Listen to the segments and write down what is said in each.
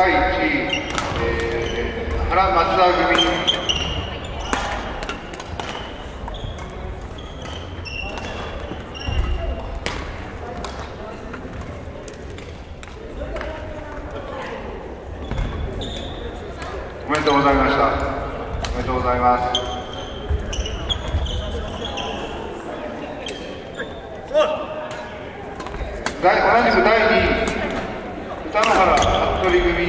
第1位、えー、原松田組おめでとうございました。おめでとうございます。同じく第2位、歌野原服部組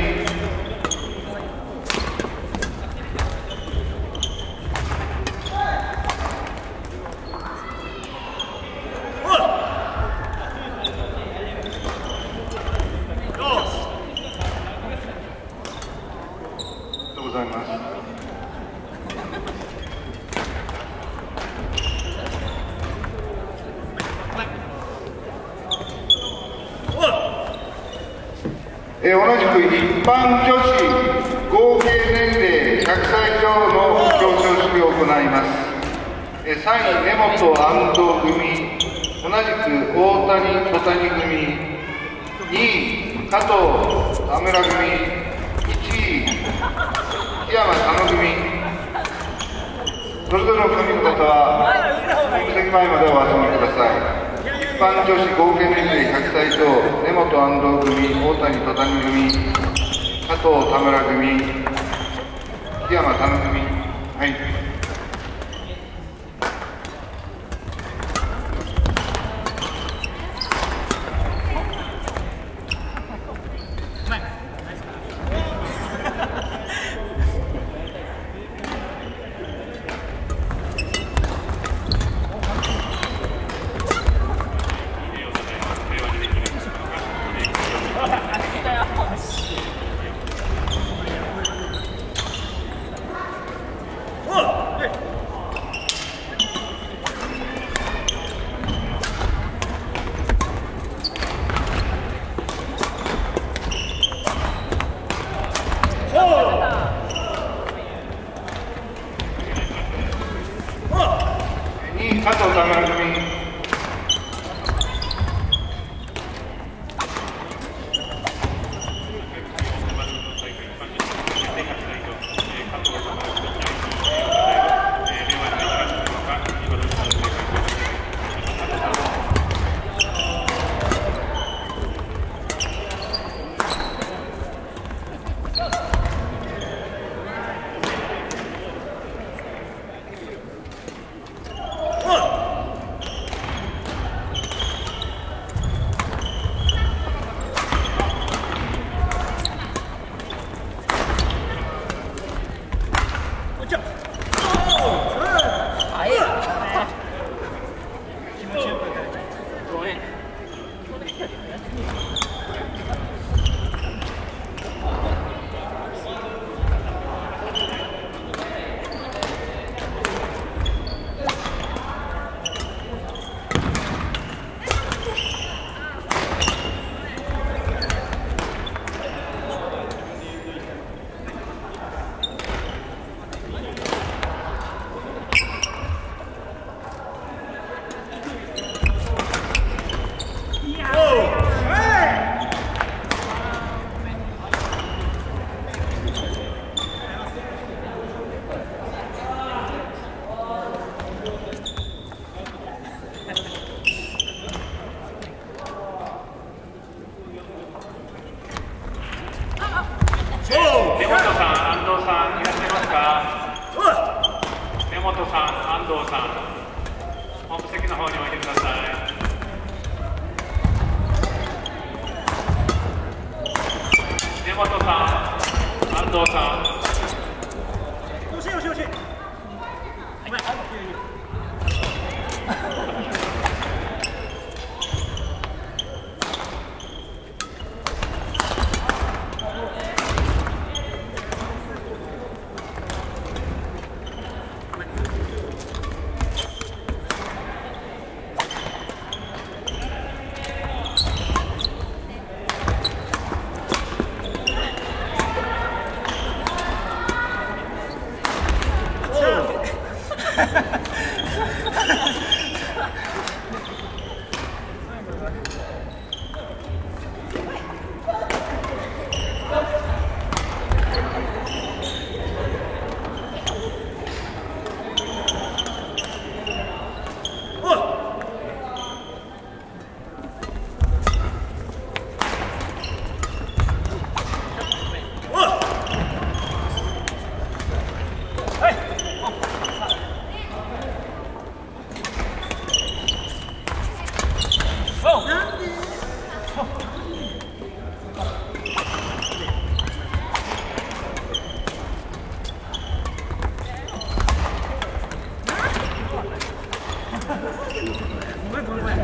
え同じく一般女子合計年齢100歳以上の表彰式を行います、え3位根本安藤組同じく大谷戸谷組2位加藤田村組1位檜山佐野組。それぞれの組の方は入席前までお集めください。般女子合計年齢100歳以上根本安藤組大谷戸谷組加藤田村組檜山田組。はい。藤さん安藤さん。え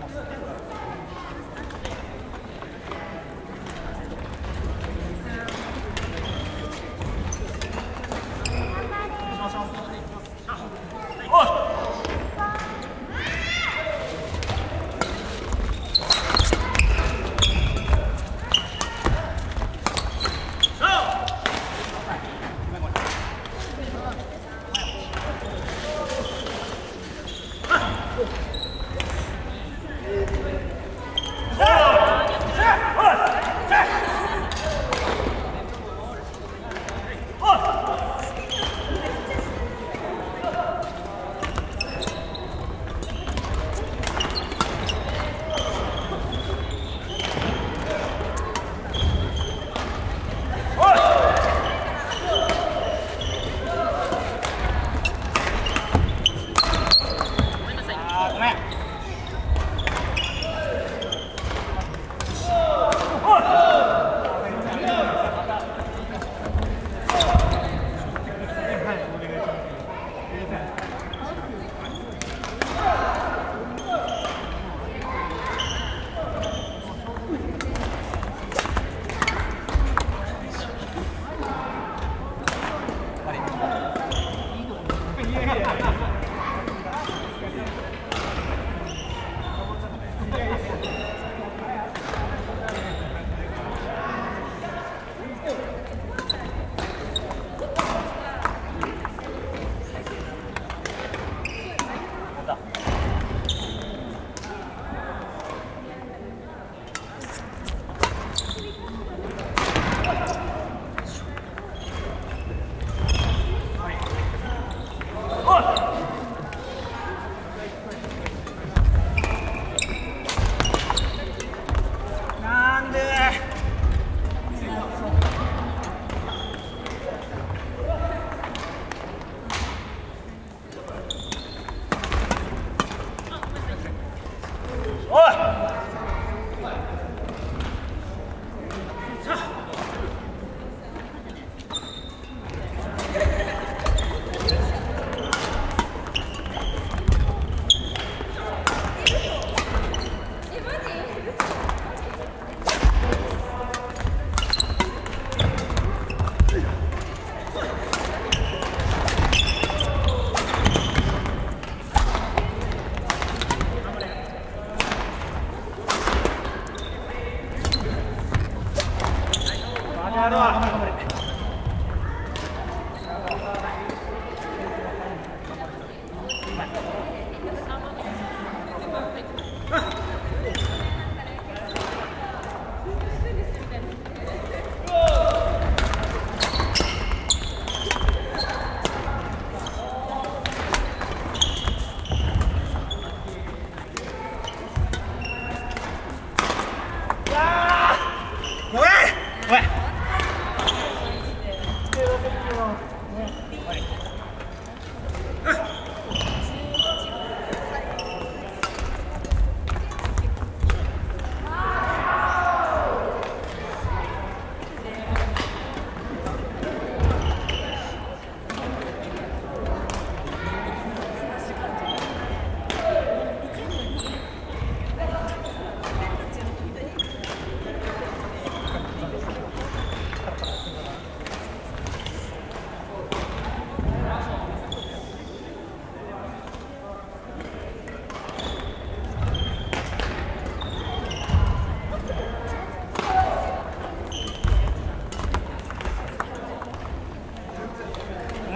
ざいます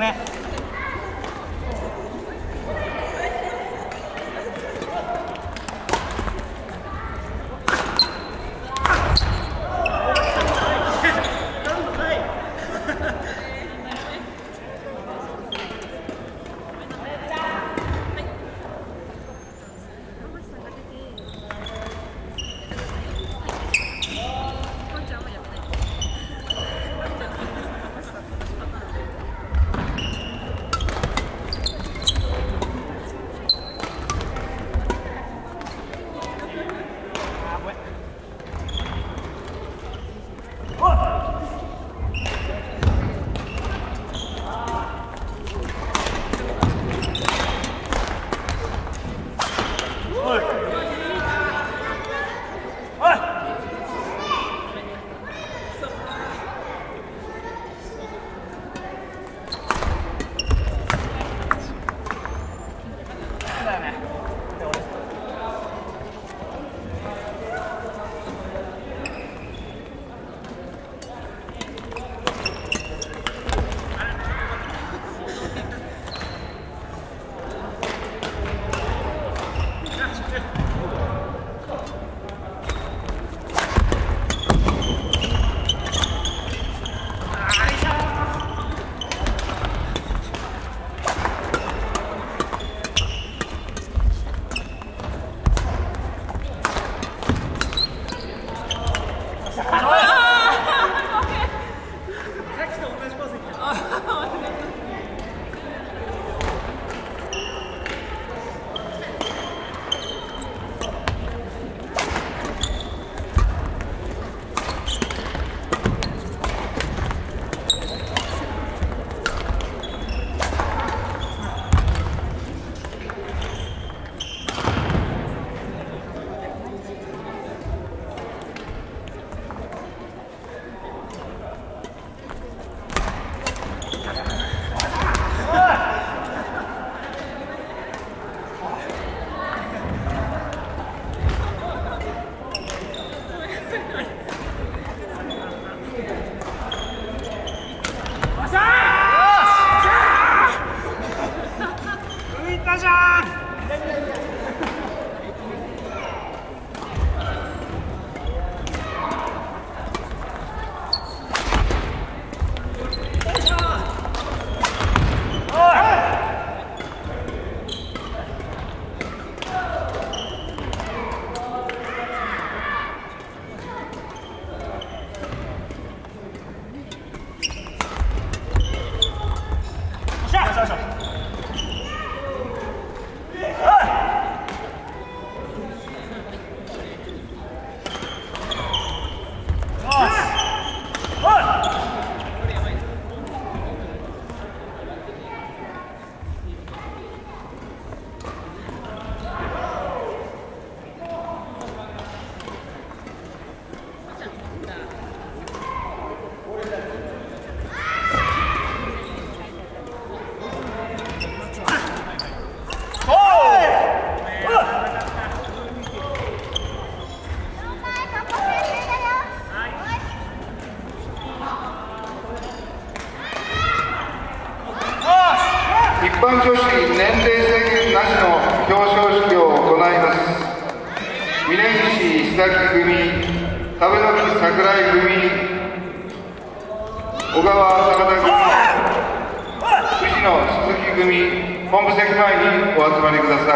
mẹ.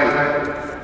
集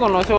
con